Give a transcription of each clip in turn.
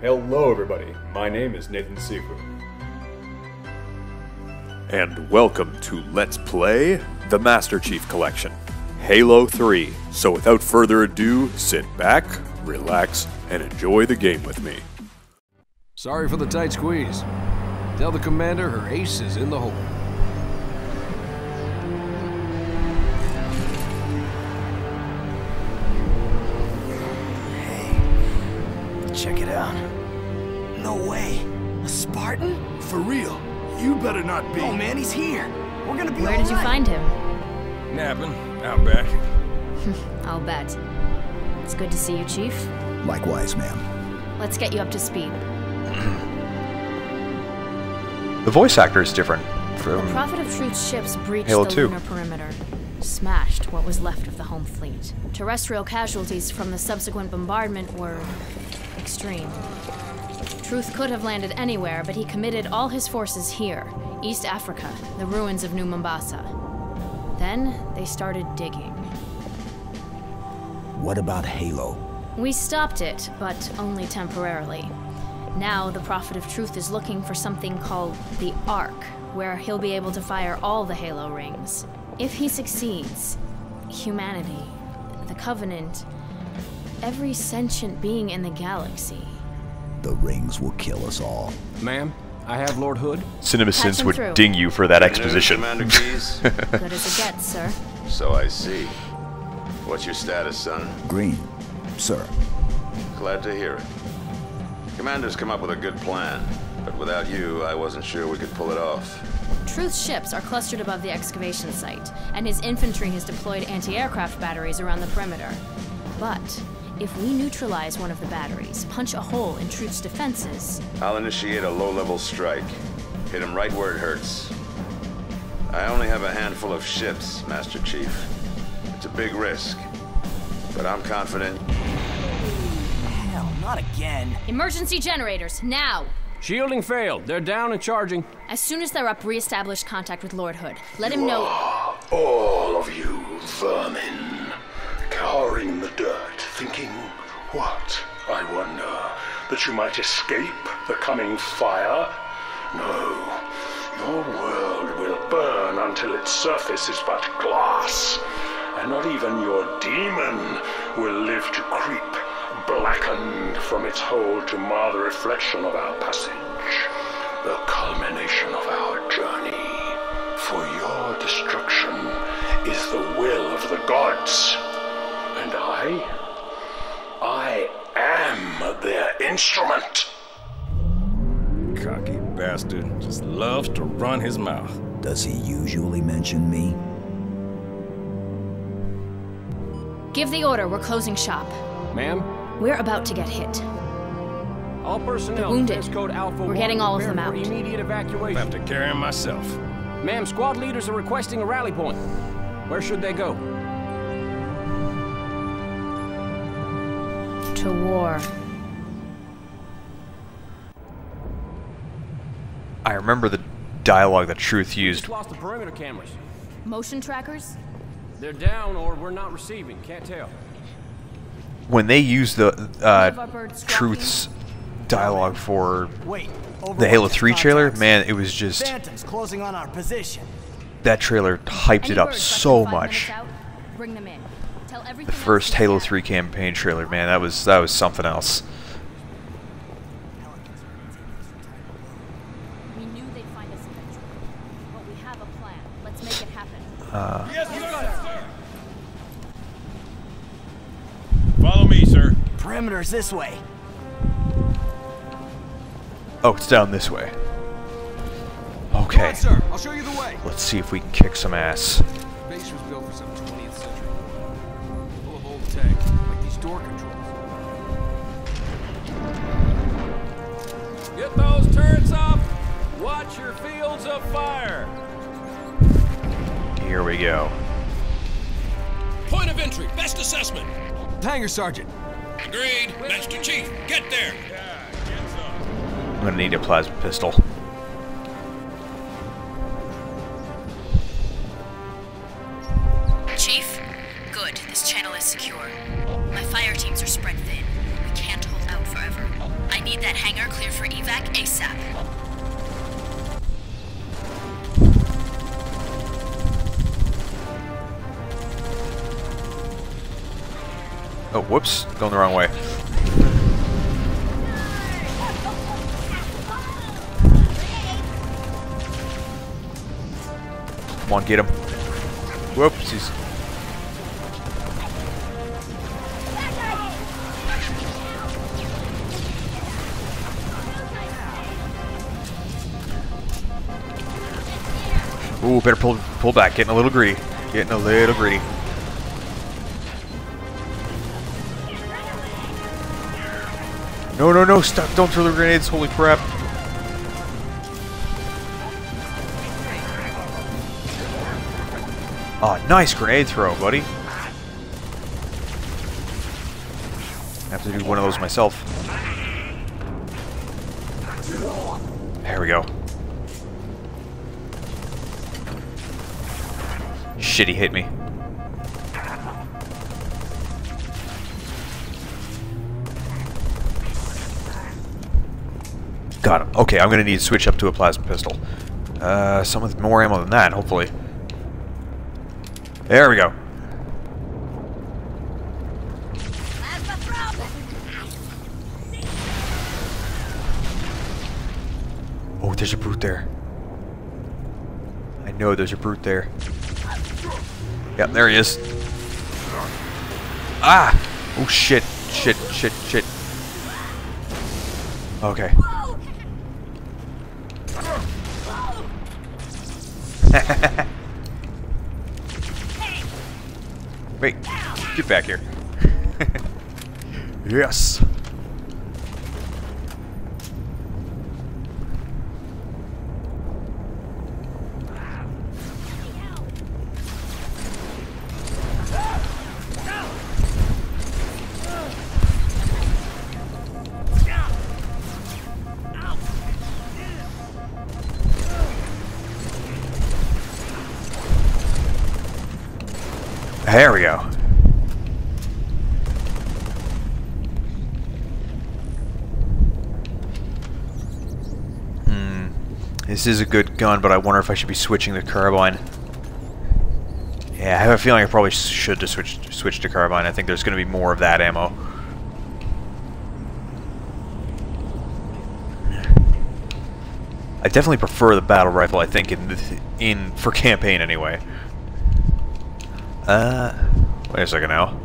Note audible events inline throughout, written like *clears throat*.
Hello, everybody. My name is Nathan Sifu. And welcome to Let's Play the Master Chief Collection, Halo 3. So without further ado, sit back, relax, and enjoy the game with me. Sorry for the tight squeeze. Tell the commander her ace is in the hole. Check it out. No way. A Spartan? For real. You better not be. Oh man, he's here. We're gonna be Where did you find him? Napping. Out back. *laughs* I'll bet. It's good to see you, Chief. Likewise, ma'am. Let's get you up to speed. *clears throat* The voice actor is different from The. Prophet of Truth's ships breached Halo the 2. lunar perimeter, smashed what was left of the home fleet. Terrestrial casualties from the subsequent bombardment were extreme. Truth could have landed anywhere, but he committed all his forces here, East Africa, the ruins of New Mombasa. Then they started digging. What about Halo? We stopped it, but only temporarily. Now, the Prophet of Truth is looking for something called the Ark, where he'll be able to fire all the Halo rings. If he succeeds, humanity, the Covenant, every sentient being in the galaxy. The rings will kill us all. Ma'am, I have Lord Hood. CinemaSins him would through. ding you for that Good exposition. Commander Keyes. *laughs* Good as it gets, sir. so I see. What's your status, son? Green, sir. Glad to hear it. Commander's come up with a good plan, but without you, I wasn't sure we could pull it off. Truth's ships are clustered above the excavation site, and his infantry has deployed anti aircraft batteries around the perimeter. But if we neutralize one of the batteries, punch a hole in Truth's defenses, I'll initiate a low-level strike. Hit him right where it hurts. I only have a handful of ships, Master Chief. It's a big risk, but I'm confident Hell, not again. emergency generators, now! Shielding failed. They're down and charging. As soon as they're up, re-establish contact with Lord Hood. Let him know. All of you vermin, cowering in the dirt, thinking, what, I wonder, that you might escape the coming fire? No, your world will burn until its surface is but glass, and not even your demon will live to creep, blackened from its hole to mar the reflection of our passage, the culmination of our journey. For your destruction is the will of the gods. And I? Their instrument. Cocky bastard just loves to run his mouth. Does he usually mention me? Give the order, we're closing shop. Ma'am, We're about to get hit. all personnel. wounded. defense Code Alpha We're 1, getting all of them out. Immediate evacuation. I evacuation. have to carry him myself. Ma'am, squad leaders are requesting a rally point. Where should they go? To war. I remember the dialogue that Truth used. Just lost the perimeter cameras. Motion trackers? They're down or we're not receiving. Can't tell. When they used the uh, Love our birds Truth's dialogue for Wait. the Halo 3 trailer, man, it was just. Phantoms closing on our position. That trailer hyped Any it up birds so much. out, Bring them in. Tell The first Halo 3 campaign trailer, man, that was that was something else. We knew they'd find us eventually. But we have a plan. Let's make it happen. Follow me, sir. Perimeter's this way. Oh, it's down this way. Okay, sir. I'll show you the way. let's see if we can kick some ass. Base was built for some 20th century. Full of old tech, like these door controls. Get those turrets up! Watch your fields of fire! Here we go. Point of entry, best assessment. Hangar Sergeant. Agreed. Master Chief, get there. I'm gonna need a plasma pistol. Chief? Good. This channel is secure. My fire teams are spread thin. We can't hold out forever. I need need that hangar clear for evac ASAP. Oh, whoops. Going the wrong way. Come on, get him. Whoopsies. Ooh, better pull pull back. Getting a little greedy. Getting a little greedy. No, no, no, stop. Don't throw the grenades. Holy crap. Oh, nice grenade throw, buddy. I have to do one of those myself. There we go. Shit, he hit me. Got him. Okay, I'm gonna need to switch up to a plasma pistol. Uh, some with more ammo than that, hopefully. There we go. Oh, there's a brute there. I know there's a brute there. Yep, there he is. Ah! Oh shit, shit, shit, shit. Okay. Wait, get back here. *laughs* yes. There we go. Hmm. This is a good gun, but I wonder if I should be switching to carbine. Yeah, I have a feeling I probably should to switch switch to carbine. I think there's going to be more of that ammo. I definitely prefer the battle rifle. I think in in for campaign anyway. Uh, wait a second now.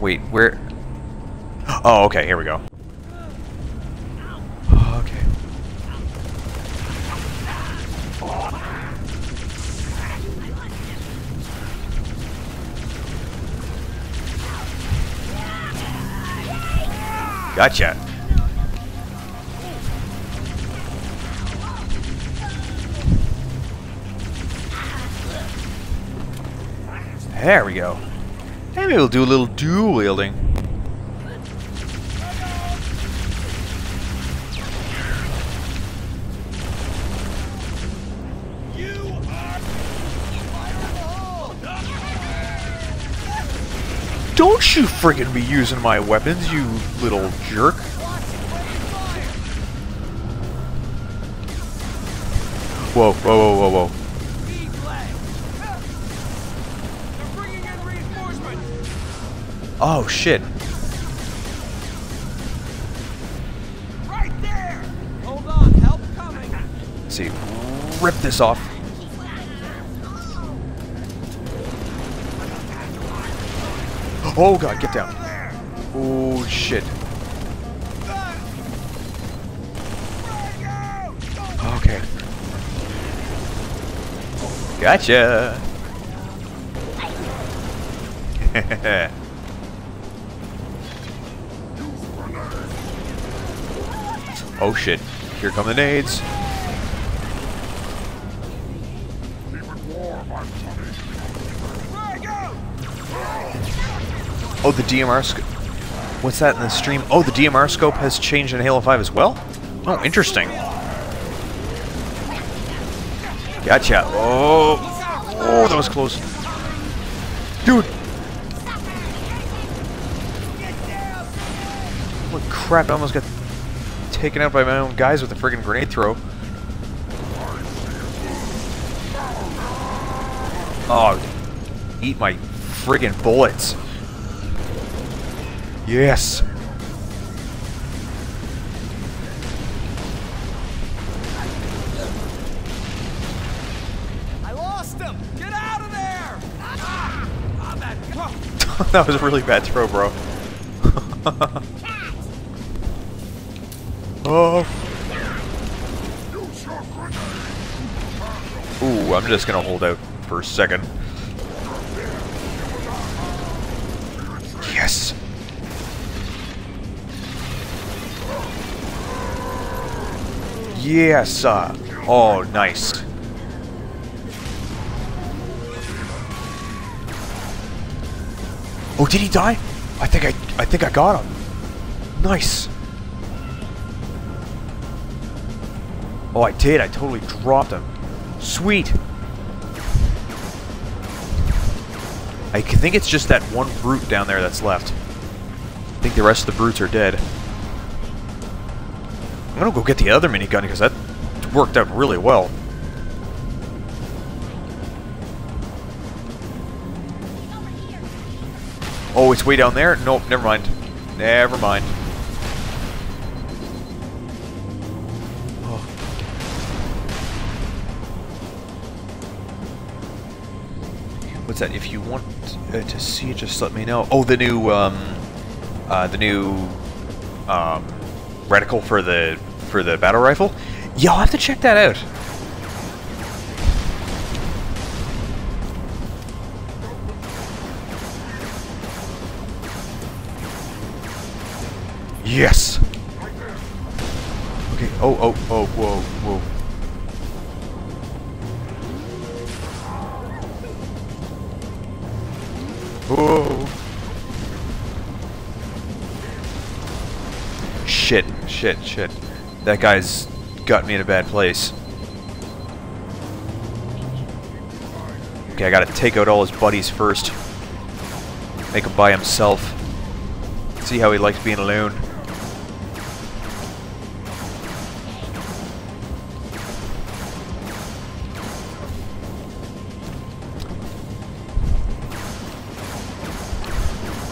Wait, where? Oh, okay, here we go. Okay. Gotcha. There we go. Maybe we'll do a little dual wielding. Don't you friggin' be using my weapons, you little jerk. Whoa, whoa, whoa, whoa, whoa. Oh shit. Right there! Hold on, help coming. Let's see. Rip this off. Oh god, get down. Oh shit. Okay. Gotcha. *laughs* oh shit. Here come the nades. Oh, the DMR scope. What's that in the stream? Oh, the DMR scope has changed in Halo 5 as well? Oh, interesting. Gotcha. Oh. Oh, that was close. Dude. Holy crap, I almost got taken out by my own guys with a friggin' grenade throw. Oh, eat my friggin' bullets. Yes. I lost him! Get out of there! Ah! That- *laughs* that was a really bad throw, bro. *laughs* oh. Ooh, I'm just gonna hold out for a second. Yes. Yes. Uh, oh, nice. Oh, did he die? I think I, I think I got him. Nice. Oh, I did. I totally dropped him. Sweet. I think it's just that one brute down there that's left. I think the rest of the brutes are dead. I'm gonna go get the other minigun because that worked out really well. Oh, it's way down there? Nope, never mind. Never mind. What's that? If you want uh, to see it, just let me know. Oh, the new, um, uh, the new, um, reticle for the for the battle rifle. Yeah, I'll have to check that out. Yes. Okay. Oh, oh, oh, whoa, whoa. Shit, shit. That guy's got me in a bad place. Okay, I gotta take out all his buddies first. Make him by himself. See how he likes being alone.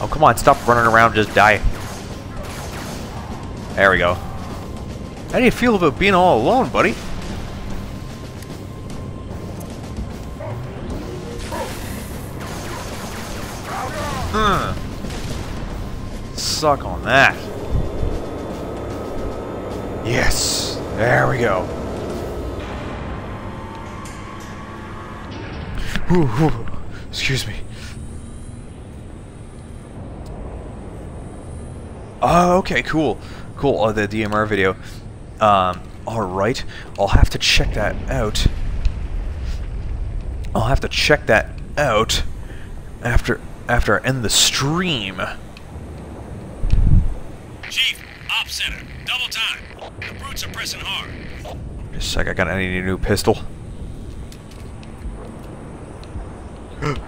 Oh, come on, stop running around, just die. There we go. How do you feel about being all alone, buddy? Hmm. Suck on that. Yes. There we go. Whew, *laughs* whew. Excuse me. Oh, okay, cool. Cool, oh, the DMR video. Um, alright. I'll have to check that out. I'll have to check that out after after I end the stream. Chief, op center, double time. The brutes are pressing hard. Just a sec, I got I need a new pistol. *gasps*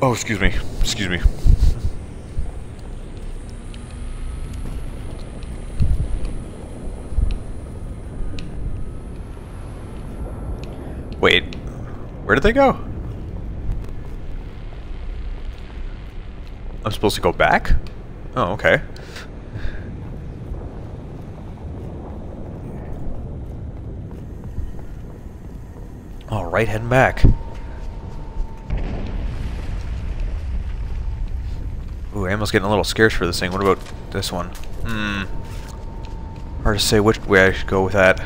oh, excuse me. Excuse me. Wait, where did they go? I'm supposed to go back? Oh, okay. Alright, heading back. Ooh, ammo's getting a little scarce for this thing. What about this one? Hmm. Hard to say which way I should go with that.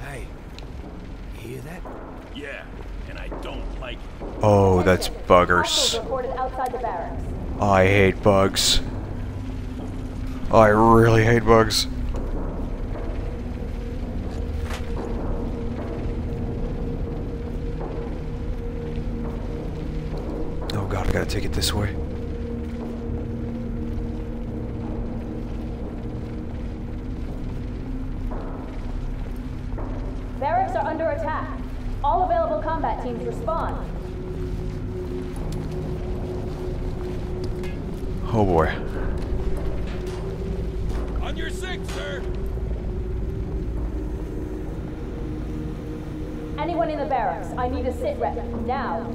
Hey, you hear that? Yeah, and I don't like it. Oh, that's buggers. I hate bugs. I really hate bugs. Oh god, I gotta take it this way. All available combat teams respond. Oh boy. On your six, sir. Anyone in the barracks, I need a sit rep now.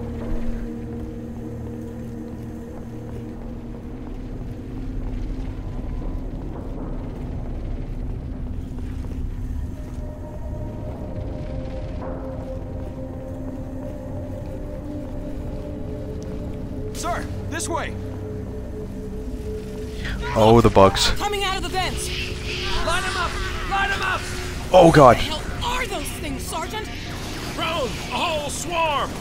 Sir, this way. Oh, the bugs. Coming out of the vents! Line them up! Line them up! Oh god. What the hell are those things, Sergeant? Drone, a whole swarm.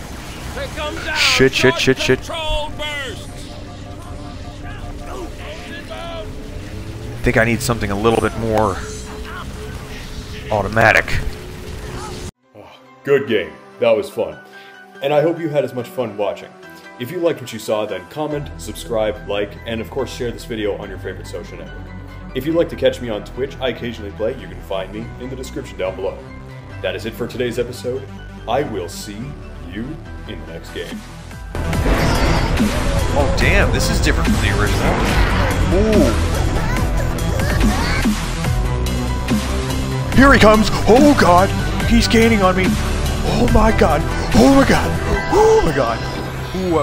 They come down. Shit, shit, shit, shit. Control bursts. I think I need something a little bit more automatic. Good game. That was fun. And I hope you had as much fun watching. If you liked what you saw, then comment, subscribe, like, and of course share this video on your favorite social network. If you'd like to catch me on Twitch, I occasionally play, you can find me in the description down below. That is it for today's episode. I will see you in the next game. Oh damn, this is different from the original. Ooh. Here he comes! Oh god! He's gaining on me! Oh my god! Oh my god! Oh my god! Ooh, uh,